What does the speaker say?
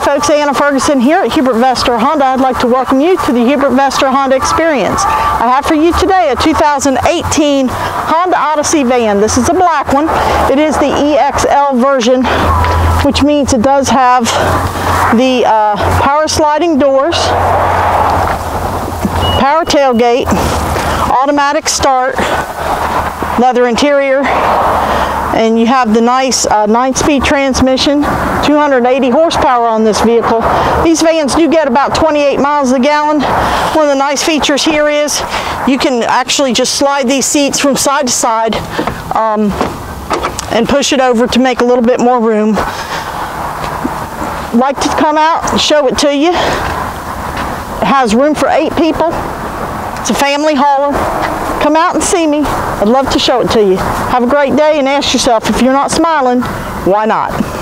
folks, Anna Furgason here at Hubert Vester Honda. I'd like to welcome you to the Hubert Vester Honda experience. I have for you today a 2018 Honda Odyssey van. This is a black one. It is the EXL version, which means it does have the uh, power sliding doors, power tailgate, automatic start, leather interior, and you have the nice uh, nine-speed transmission 280 horsepower on this vehicle. These vans do get about 28 miles a gallon. One of the nice features here is you can actually just slide these seats from side to side um, and push it over to make a little bit more room. Like to come out and show it to you. It has room for eight people. It's a family hauler come out and see me. I'd love to show it to you. Have a great day and ask yourself if you're not smiling, why not?